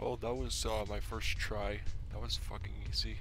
Well, that was uh, my first try. That was fucking easy.